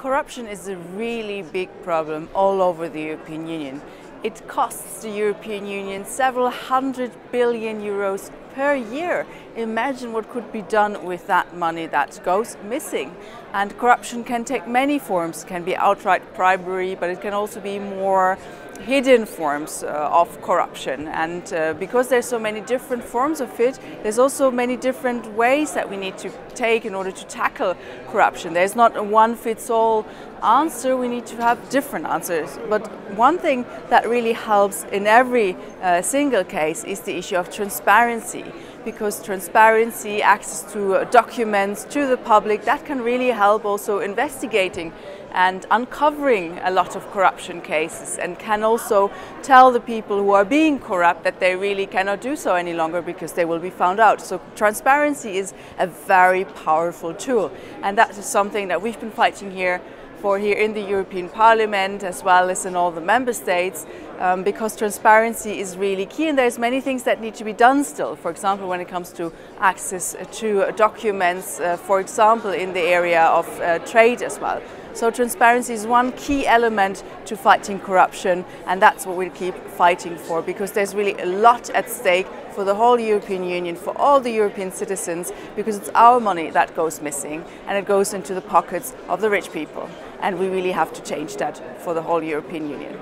Corruption is a really big problem all over the European Union. It costs the European Union several hundred billion euros per year. Imagine what could be done with that money that goes missing. And corruption can take many forms. It can be outright bribery, but it can also be more hidden forms uh, of corruption and uh, because there's so many different forms of it there's also many different ways that we need to take in order to tackle corruption there's not a one fits all answer we need to have different answers but one thing that really helps in every uh, single case is the issue of transparency because transparency, access to uh, documents to the public, that can really help also investigating and uncovering a lot of corruption cases and can also tell the people who are being corrupt that they really cannot do so any longer because they will be found out. So transparency is a very powerful tool and that is something that we've been fighting here for here in the European Parliament as well as in all the member states um, because transparency is really key and there's many things that need to be done still. For example, when it comes to access to documents, uh, for example, in the area of uh, trade as well. So transparency is one key element to fighting corruption and that's what we'll keep fighting for because there's really a lot at stake for the whole European Union, for all the European citizens because it's our money that goes missing and it goes into the pockets of the rich people and we really have to change that for the whole European Union.